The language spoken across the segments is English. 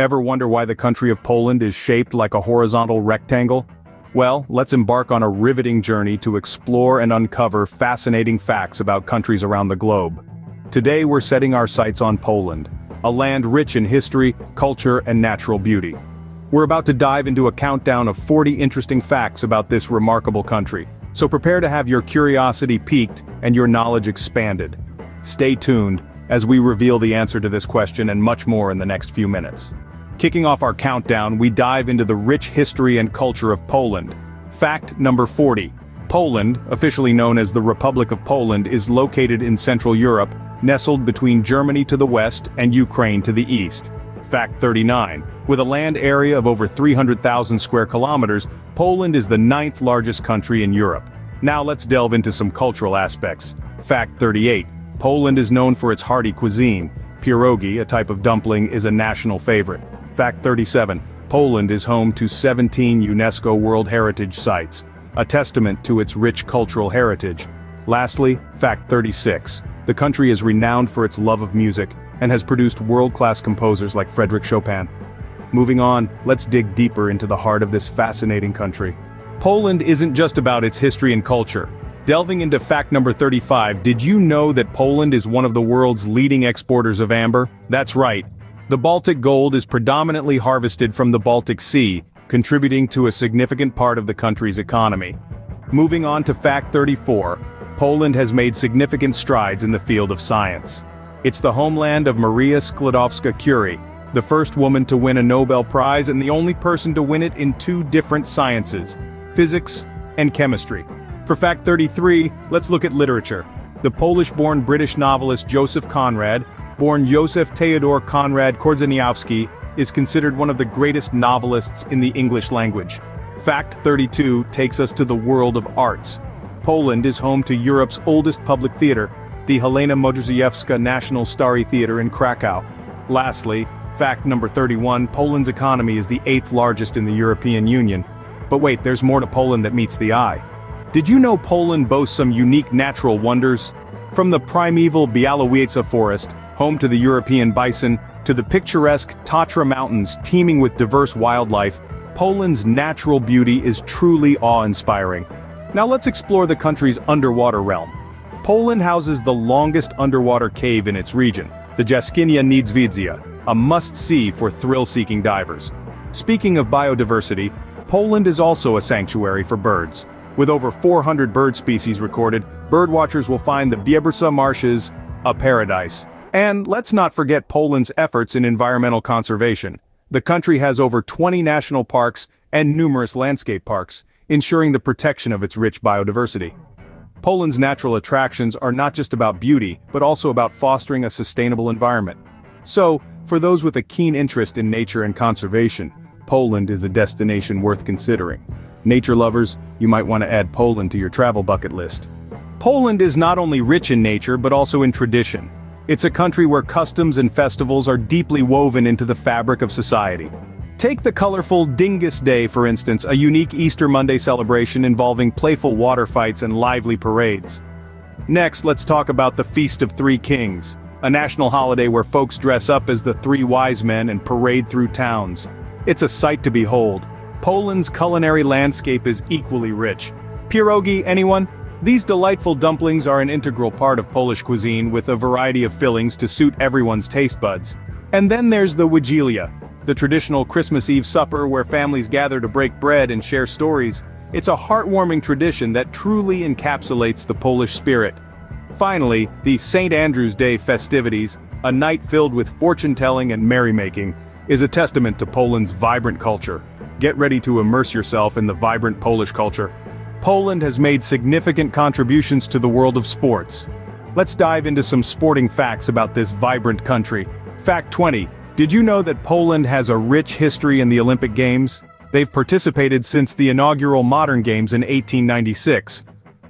Ever wonder why the country of Poland is shaped like a horizontal rectangle? Well, let's embark on a riveting journey to explore and uncover fascinating facts about countries around the globe. Today we're setting our sights on Poland, a land rich in history, culture, and natural beauty. We're about to dive into a countdown of 40 interesting facts about this remarkable country, so prepare to have your curiosity piqued and your knowledge expanded. Stay tuned, as we reveal the answer to this question and much more in the next few minutes. Kicking off our countdown, we dive into the rich history and culture of Poland. Fact number 40. Poland, officially known as the Republic of Poland is located in Central Europe, nestled between Germany to the west and Ukraine to the east. Fact 39. With a land area of over 300,000 square kilometers, Poland is the ninth largest country in Europe. Now let's delve into some cultural aspects. Fact 38. Poland is known for its hearty cuisine. Pierogi, a type of dumpling, is a national favorite. Fact 37. Poland is home to 17 UNESCO World Heritage Sites, a testament to its rich cultural heritage. Lastly, Fact 36. The country is renowned for its love of music, and has produced world-class composers like Frédéric Chopin. Moving on, let's dig deeper into the heart of this fascinating country. Poland isn't just about its history and culture. Delving into fact number 35, did you know that Poland is one of the world's leading exporters of amber? That's right, the Baltic gold is predominantly harvested from the Baltic Sea, contributing to a significant part of the country's economy. Moving on to fact 34, Poland has made significant strides in the field of science. It's the homeland of Maria Sklodowska-Curie, the first woman to win a Nobel Prize and the only person to win it in two different sciences, physics and chemistry. For fact 33, let's look at literature. The Polish-born British novelist Joseph Conrad born Joseph Theodor Konrad Korzeniowski, is considered one of the greatest novelists in the English language. Fact 32 takes us to the world of arts. Poland is home to Europe's oldest public theater, the Helena Modrzejewska National Stary Theater in Krakow. Lastly, fact number 31, Poland's economy is the eighth largest in the European Union. But wait, there's more to Poland that meets the eye. Did you know Poland boasts some unique natural wonders? From the primeval Białowieża forest, home to the European bison, to the picturesque Tatra Mountains teeming with diverse wildlife, Poland's natural beauty is truly awe-inspiring. Now let's explore the country's underwater realm. Poland houses the longest underwater cave in its region, the Jaskinia Niedźwiedzia, a must-see for thrill-seeking divers. Speaking of biodiversity, Poland is also a sanctuary for birds. With over 400 bird species recorded, birdwatchers will find the Biebrza marshes a paradise. And let's not forget Poland's efforts in environmental conservation. The country has over 20 national parks and numerous landscape parks, ensuring the protection of its rich biodiversity. Poland's natural attractions are not just about beauty, but also about fostering a sustainable environment. So, for those with a keen interest in nature and conservation, Poland is a destination worth considering. Nature lovers, you might want to add Poland to your travel bucket list. Poland is not only rich in nature but also in tradition. It's a country where customs and festivals are deeply woven into the fabric of society. Take the colorful Dingus Day for instance, a unique Easter Monday celebration involving playful water fights and lively parades. Next, let's talk about the Feast of Three Kings, a national holiday where folks dress up as the Three Wise Men and parade through towns. It's a sight to behold. Poland's culinary landscape is equally rich. Pierogi, anyone? These delightful dumplings are an integral part of Polish cuisine with a variety of fillings to suit everyone's taste buds. And then there's the Wigilia, the traditional Christmas Eve supper where families gather to break bread and share stories. It's a heartwarming tradition that truly encapsulates the Polish spirit. Finally, the St. Andrew's Day festivities, a night filled with fortune-telling and merrymaking, is a testament to Poland's vibrant culture. Get ready to immerse yourself in the vibrant Polish culture. Poland has made significant contributions to the world of sports. Let's dive into some sporting facts about this vibrant country. Fact 20. Did you know that Poland has a rich history in the Olympic Games? They've participated since the inaugural modern games in 1896,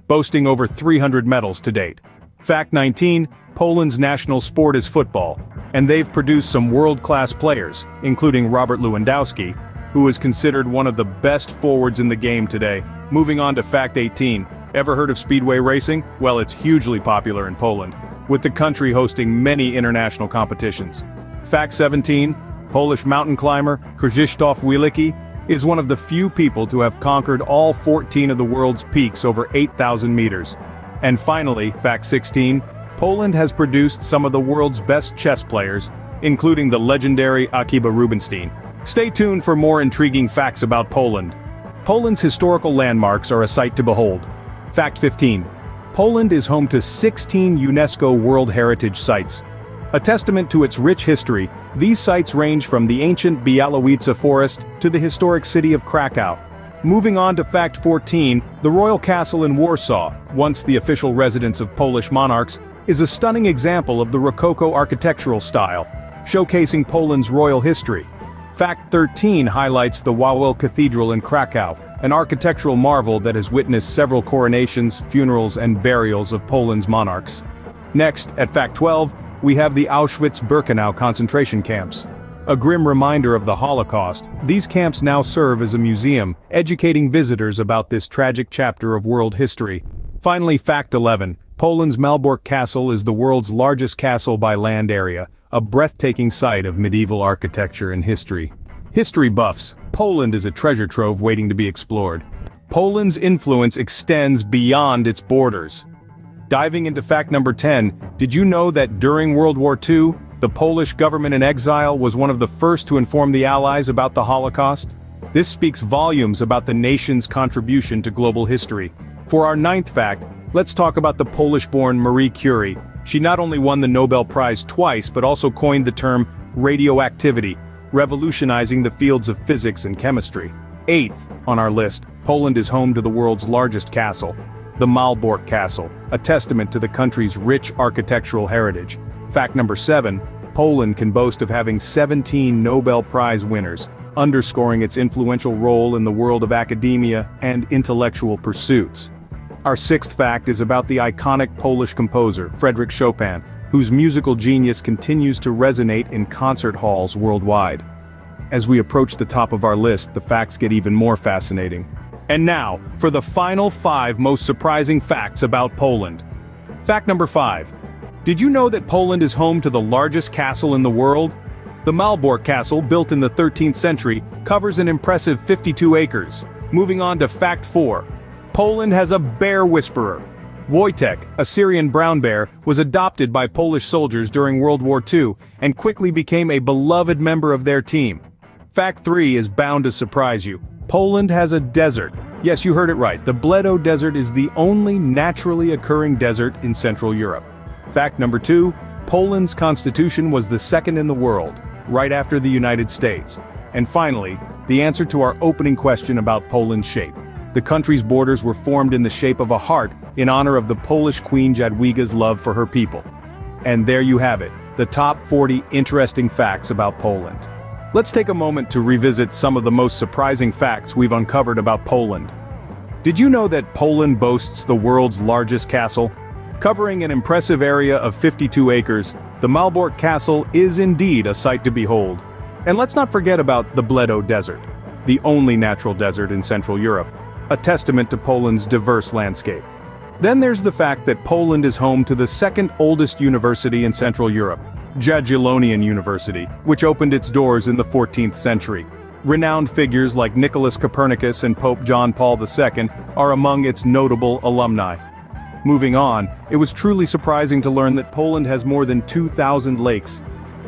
boasting over 300 medals to date. Fact 19. Poland's national sport is football, and they've produced some world-class players, including Robert Lewandowski, who is considered one of the best forwards in the game today. Moving on to fact 18. Ever heard of speedway racing? Well, it's hugely popular in Poland, with the country hosting many international competitions. Fact 17. Polish mountain climber Krzysztof Wielicki, is one of the few people to have conquered all 14 of the world's peaks over 8,000 meters. And finally, fact 16, Poland has produced some of the world's best chess players, including the legendary Akiba Rubinstein. Stay tuned for more intriguing facts about Poland. Poland's historical landmarks are a sight to behold. Fact 15. Poland is home to 16 UNESCO World Heritage Sites. A testament to its rich history, these sites range from the ancient Białowieża forest to the historic city of Krakow. Moving on to fact 14, the Royal Castle in Warsaw, once the official residence of Polish monarchs, is a stunning example of the Rococo architectural style, showcasing Poland's royal history. Fact 13 highlights the Wawel Cathedral in Krakow, an architectural marvel that has witnessed several coronations, funerals and burials of Poland's monarchs. Next, at Fact 12, we have the Auschwitz-Birkenau concentration camps. A grim reminder of the Holocaust, these camps now serve as a museum, educating visitors about this tragic chapter of world history. Finally Fact 11, Poland's Malbork Castle is the world's largest castle by land area, a breathtaking sight of medieval architecture and history. History buffs, Poland is a treasure trove waiting to be explored. Poland's influence extends beyond its borders. Diving into fact number 10, did you know that during World War II, the Polish government in exile was one of the first to inform the Allies about the Holocaust? This speaks volumes about the nation's contribution to global history. For our ninth fact, let's talk about the Polish-born Marie Curie, she not only won the Nobel Prize twice but also coined the term radioactivity, revolutionizing the fields of physics and chemistry. Eighth on our list, Poland is home to the world's largest castle, the Malbork Castle, a testament to the country's rich architectural heritage. Fact number 7, Poland can boast of having 17 Nobel Prize winners, underscoring its influential role in the world of academia and intellectual pursuits. Our sixth fact is about the iconic Polish composer, Frédéric Chopin, whose musical genius continues to resonate in concert halls worldwide. As we approach the top of our list, the facts get even more fascinating. And now, for the final five most surprising facts about Poland. Fact number five. Did you know that Poland is home to the largest castle in the world? The Malbork Castle, built in the 13th century, covers an impressive 52 acres. Moving on to fact 4. Poland has a bear whisperer. Wojtek, a Syrian brown bear, was adopted by Polish soldiers during World War II and quickly became a beloved member of their team. Fact 3 is bound to surprise you. Poland has a desert. Yes, you heard it right. The Błędów Desert is the only naturally occurring desert in Central Europe. Fact number 2, Poland's constitution was the second in the world, right after the United States. And finally, the answer to our opening question about Poland's shape. The country's borders were formed in the shape of a heart in honor of the Polish Queen Jadwiga's love for her people. And there you have it, the top 40 interesting facts about Poland. Let's take a moment to revisit some of the most surprising facts we've uncovered about Poland. Did you know that Poland boasts the world's largest castle? Covering an impressive area of 52 acres, the Malbork Castle is indeed a sight to behold. And let's not forget about the Błędów Desert, the only natural desert in Central Europe a testament to Poland's diverse landscape. Then there's the fact that Poland is home to the second oldest university in Central Europe, Jagiellonian University, which opened its doors in the 14th century. Renowned figures like Nicholas Copernicus and Pope John Paul II are among its notable alumni. Moving on, it was truly surprising to learn that Poland has more than 2,000 lakes,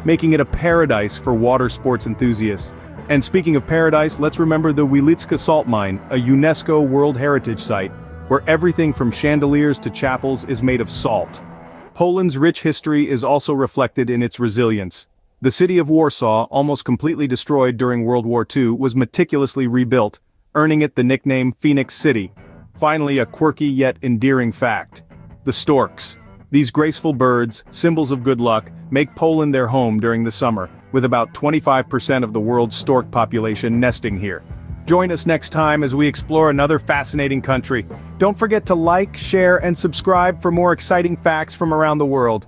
making it a paradise for water sports enthusiasts. And speaking of paradise, let's remember the Wieliczka Salt Mine, a UNESCO World Heritage Site, where everything from chandeliers to chapels is made of salt. Poland's rich history is also reflected in its resilience. The city of Warsaw, almost completely destroyed during World War II, was meticulously rebuilt, earning it the nickname Phoenix City. Finally a quirky yet endearing fact. The storks. These graceful birds, symbols of good luck, make Poland their home during the summer, with about 25% of the world's stork population nesting here. Join us next time as we explore another fascinating country. Don't forget to like, share, and subscribe for more exciting facts from around the world.